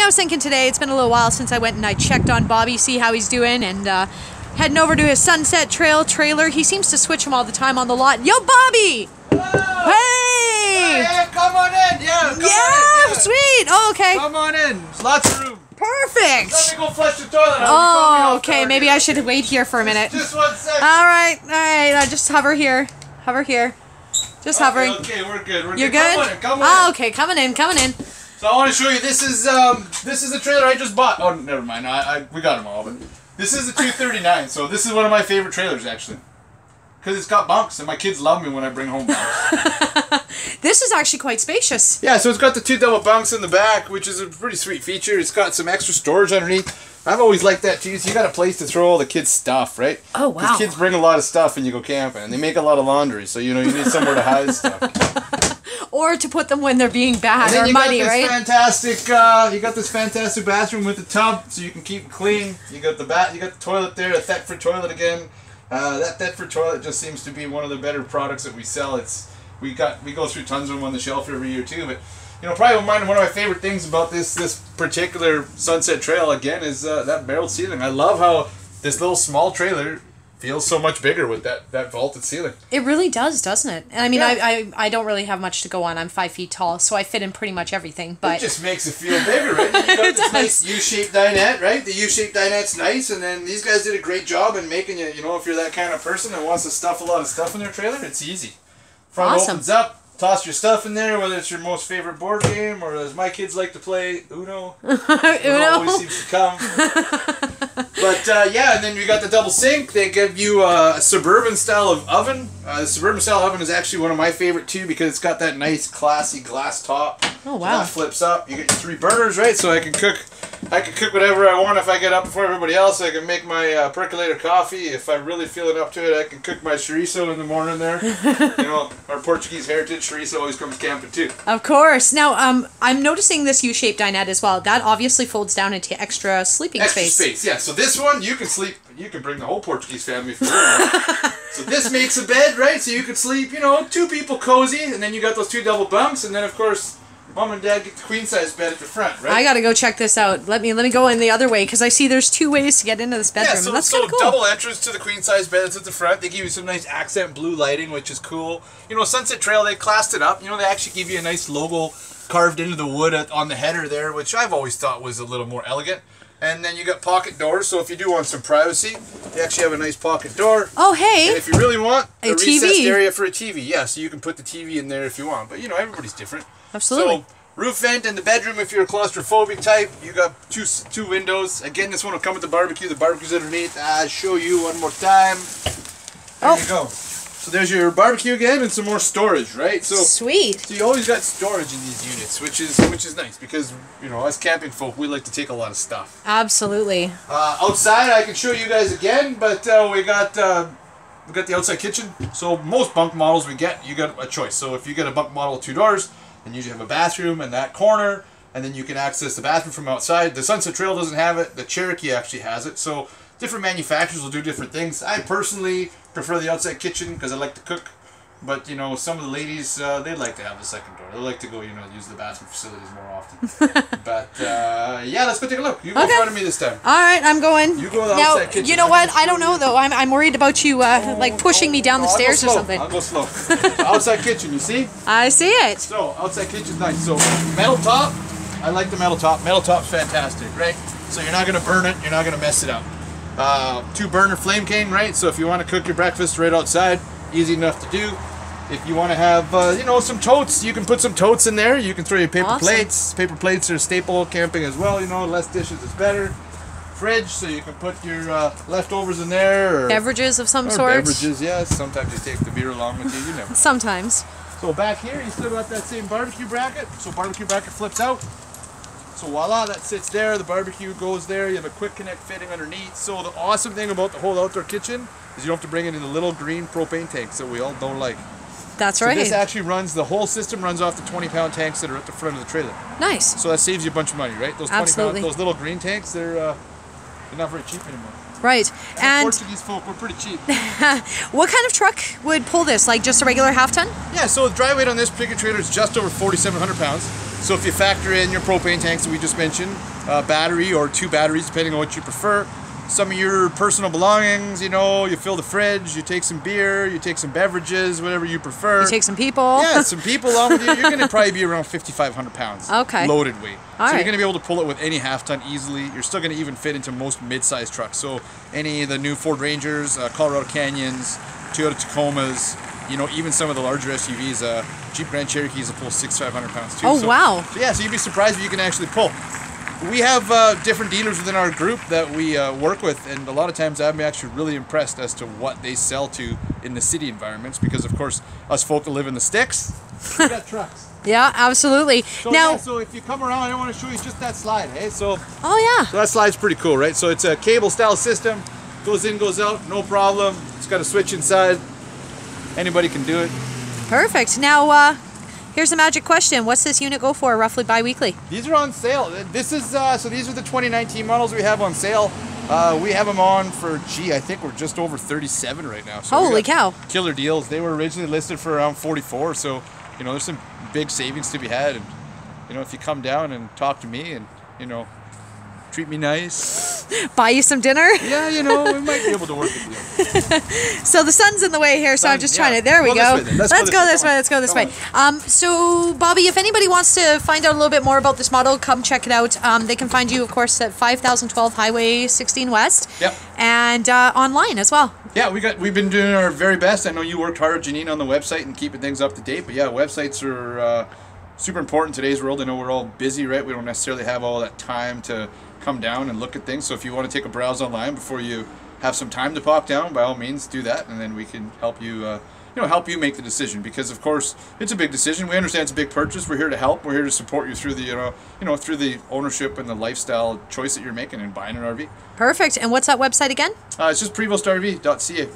Yeah, I was thinking today, it's been a little while since I went and I checked on Bobby, see how he's doing, and uh, heading over to his Sunset Trail trailer. He seems to switch them all the time on the lot. Yo, Bobby! Hello. Hey! Yeah, come on in. Yeah. Come yeah, On in. yeah. sweet. Oh, okay. Come on in. There's lots of room. Perfect. Let me go flush the toilet. Oh, okay. Maybe. I should wait here for a minute. Just one second. All right, all right. I just hover here. Hover here. Just hovering. Okay, we're good. We're You're good. good? Come on in. Come on oh, in. okay. Coming in, coming in. So I want to show you. This is um. This is the trailer I just bought. Oh, never mind. I, I we got them all, but this is the 239. So this is one of my favorite trailers actually. Because it's got bunks, and my kids love me when I bring home bunks. This is actually quite spacious. Yeah, so it's got the two double bunks in the back, which is a pretty sweet feature. It's got some extra storage underneath. I've always liked that too. So you got a place to throw all the kids' stuff, right? Oh wow. kids bring a lot of stuff and you go camping, and they make a lot of laundry, so you know you need somewhere to hide stuff. Or to put them when they're being bad or you muddy, got this right? fantastic, uh, you got this fantastic bathroom with the tub, so you can keep it clean. You got the bat, you got the toilet there, a Thetford toilet again. Uh, that Thetford toilet just seems to be one of the better products that we sell. It's we got we go through tons of them on the shelf every year too. But you know, probably one one of my favorite things about this this particular Sunset Trail again is uh, that barrel ceiling. I love how this little small trailer feels so much bigger with that that vaulted ceiling. It really does, doesn't it? And I mean, Yeah. I, I I don't really have much to go on. I'm five feet tall, so I fit in pretty much everything. But It just makes it feel bigger, right? You got It this nice. U-shaped dinette, right? The U-shaped dinette's nice, and then these guys did a great job in making you, you know, if you're that kind of person that wants to stuff a lot of stuff in their trailer, it's easy. Front Awesome. opens up, toss your stuff in there, whether it's your most favorite board game or as my kids like to play, Uno. Uno always seems to come. but uh, yeah, and then you got the double sink. They give you uh, a suburban style of oven. Uh, the suburban style oven is actually one of my favorite too because it's got that nice, classy glass top. Oh, So wow. that flips up. You get your three burners, right? So I can cook. I can cook whatever I want if I get up before everybody else. I can make my uh, percolator coffee. If I'm really feeling up to it, I can cook my chorizo in the morning there. you know, our Portuguese heritage chorizo always comes camping too. Of course. Now, um, I'm noticing this U-shaped dinette as well. That obviously folds down into extra sleeping Extra space. space. yeah. So this one, you can sleep. You can bring the whole Portuguese family if you want. so this makes a bed, right? So you can sleep, you know, two people cozy, and then you got those two double bunks, and then of course, mom and dad get the queen size bed at the front, right? I gotta go check this out. Let me let me go in the other way because I see there's two ways to get into this bedroom. Yeah, so, that's so cool. double entrance to the queen size beds at the front. They give you some nice accent blue lighting, which is cool. You know, Sunset Trail, they classed it up. You know, they actually give you a nice logo carved into the wood at, on the header there, which I've always thought was a little more elegant. And then you got pocket doors, so if you do want some privacy, they actually have a nice pocket door. Oh And hey, if you really want A a, recessed TV. area for a TV, yeah, so you can put the TV in there if you want. But you know, everybody's different. Absolutely. So roof vent in the bedroom if you're a claustrophobic type. You got two two windows. Again, this one will come with the barbecue. The barbecue's underneath. I'll show you one more time. There Oh. you go. So there's your barbecue again and some more storage, right? So. sweet. So you always got storage in these units, which is which is nice because you know us camping folk we like to take a lot of stuff. Absolutely. Uh, outside, I can show you guys again, but uh, we got uh, we got the outside kitchen. So most bunk models we get, you got a choice. So if you get a bunk model with two doors, then you have a bathroom in that corner, and then you can access the bathroom from outside. The Sunset Trail doesn't have it. The Cherokee actually has it. So different manufacturers will do different things. I personally prefer the outside kitchen because I like to cook. But you know, some of the ladies uh, they like to have the second door. They like to go, you know, use the bathroom facilities more often. but uh, yeah, let's go take a look. You go in front of me this time. All right, I'm going. You go to the now. outside kitchen. You know what? I don't know though. I'm, I'm worried about you uh, like pushing me down the stairs or something. I'll go slow. outside kitchen, you see? I see it. So outside kitchen's nice. So metal top, I like the metal top. Metal top's fantastic, right? So you're not gonna burn it. You're not gonna mess it up. Uh, two burner Flame King, right? So if you want to cook your breakfast right outside, easy enough to do. If you want to have, uh, you know, some totes, you can put some totes in there. You can throw your paper Awesome. plates. Paper plates are staple camping as well. You know, less dishes is better. Fridge, so you can put your uh, leftovers in there. Or, Beverages of some or sort. beverages, yes. Sometimes you take the beer along with you. You never. Sometimes. So back here, you still got that same barbecue bracket. So barbecue bracket flips out. So voila, that sits there. The barbecue goes there. You have a quick connect fitting underneath. So the awesome thing about the whole outdoor kitchen is you don't have to bring it in the little green propane tanks that we all don't like. That's So right. this actually runs, the whole system runs off the 20 pound tanks that are at the front of the trailer. nice. So that saves you a bunch of money, right? Those 20 Absolutely. pound, those little green tanks, they're, uh, they're not very cheap anymore. Right. And, And Portuguese folk, we're pretty cheap. what kind of truck would pull this? Like just a regular half ton? Yeah, so the dry weight on this particular trailer is just over 4,700 pounds. So if you factor in your propane tanks that we just mentioned, uh, battery or two batteries, depending on what you prefer, some of your personal belongings, you know, you fill the fridge, you take some beer, you take some beverages, whatever you prefer. You take some people. yeah, some people along with you. You're going to probably be around 5,500 pounds. Okay. Loaded weight. All so right. you're going to be able to pull it with any half ton easily. You're still going to even fit into most mid-sized trucks. So any of the new Ford Rangers, uh, Colorado Canyons, Toyota Tacomas, you know, even some of the larger SUVs, uh, Jeep Grand Cherokees will pull six, 500 pounds too. Oh, So- wow. So yeah, so you'd be surprised what you can actually pull. We have uh, different dealers within our group that we uh, work with, and a lot of times I'm actually really impressed as to what they sell to in the city environments because, of course, us folk that live in the sticks, we got trucks. Yeah, absolutely. So, now, yeah, so if you come around, I want to show you just that slide, hey? So, oh yeah. so that slide's pretty cool, right? So it's a cable style system, goes in, goes out, no problem. It's got a switch inside. Anybody can do it. Perfect. Now, uh, here's the magic question. What's this unit go for roughly bi-weekly? These are on sale. This is uh, so these are the 2019 models we have on sale. Uh, we have them on for gee, I think we're just over 37 right now. So Holy cow. Killer deals. They were originally listed for around 44, so you know there's some big savings to be had. And you know if you come down and talk to me and you know treat me nice, Buy you some dinner? yeah, you know we might be able to work with you. So the sun's in the way here, so I'm just yeah. trying to. There we Go go. this way then. Let's Let's, go this way. way. Let's go this way. Um, so Bobby, if anybody wants to find out a little bit more about this model, come check it out. Um, they can find you, of course, at 5012 Highway 16 West. Yep. And uh, online as well. Yeah, we got we've been doing our very best. I know you worked hard, Janine, on the website and keeping things up to date. But yeah, websites are uh, super important in today's world. I know we're all busy, right? We don't necessarily have all that time to come down and look at things. So if you want to take a browse online before you have some time to pop down, by all means, do that, and then we can help you. Uh, you know, help you make the decision because, of course, it's a big decision. We understand it's a big purchase. We're here to help. We're here to support you through the, you know, you know, through the ownership and the lifestyle choice that you're making in buying an RV. Perfect. And what's that website again? Uh, it's just prevostrv.ca.